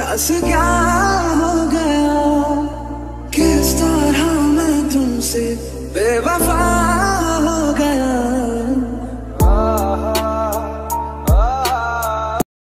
बस क्या हो गया? किस तरह मैं तुमसे बेवफा